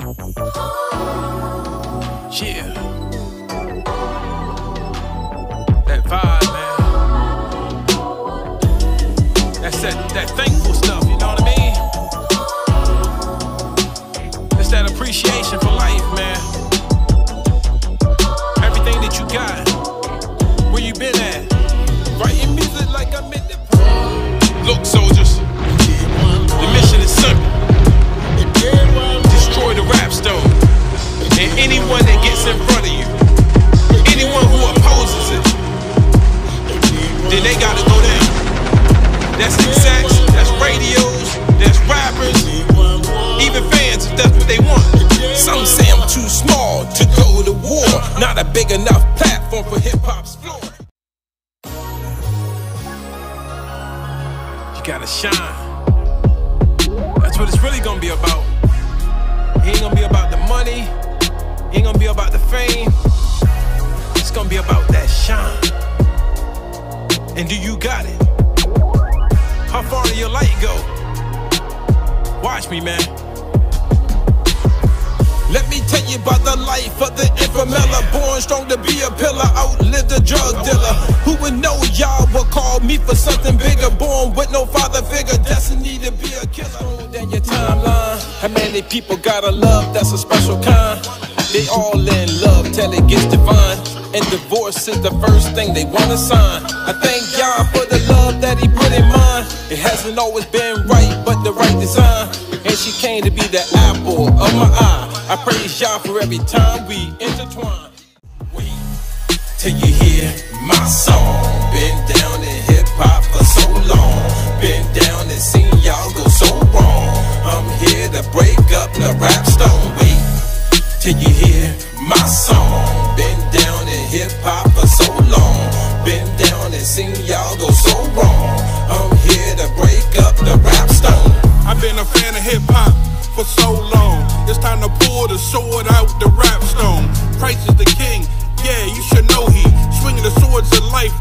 Yeah. That vibe, man. That's that, that thankful That's that's radios, that's rappers, even fans if that's what they want. Some say I'm too small to go to war, not a big enough platform for hip hop's floor. You gotta shine. That's what it's really gonna be about. It ain't gonna be about the money, it ain't gonna be about the fame. It's gonna be about that shine. And do you got it? How far do your light go? Watch me, man. Let me tell you about the life of the Enfamale. Born strong to be a pillar, outlived a drug dealer. Who would know y'all would call me for something bigger? Born with no father figure, destiny to be a killer. Down your timeline. How many people got a love that's a special kind? They all in love till it gets divine. And divorce is the first thing they wanna sign. I thank God for the love hasn't always been right, but the right design. And she came to be the apple of my eye. I praise y'all for every time we intertwine. Wait till you hear my song. Been down in hip hop for so long. Been down and seen y'all go so wrong. I'm here to break up the rap stone. Wait till you hear my song. Been down in hip hop time to pull the sword out the rap stone. Price is the king, yeah, you should know he swinging the swords of life.